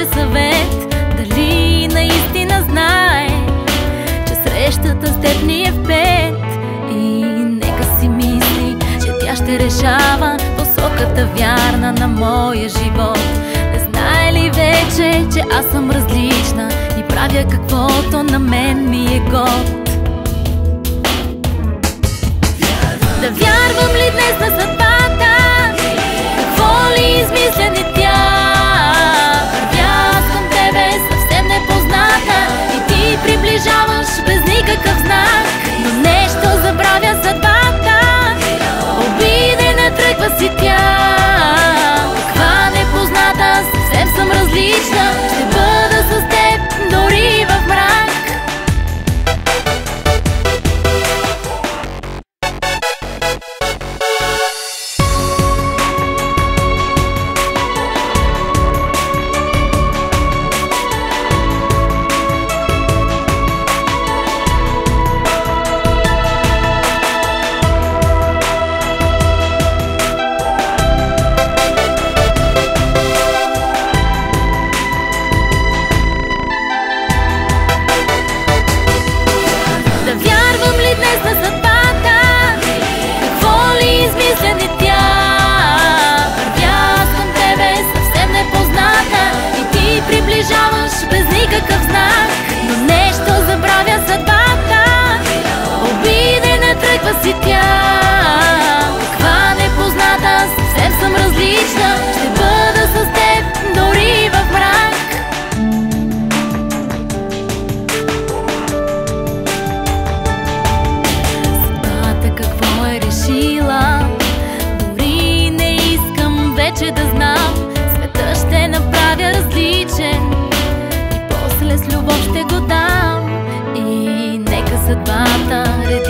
повече съвет Дали наистина знае Че срещата с теб ни е в пет. И нека си мисли, че тя ще решава Посоката вярна на моя живот. Не знае ли вече, че аз съм различна И правя каквото на мен ми е год? Да вярвам ли мальчиков знаю. Вече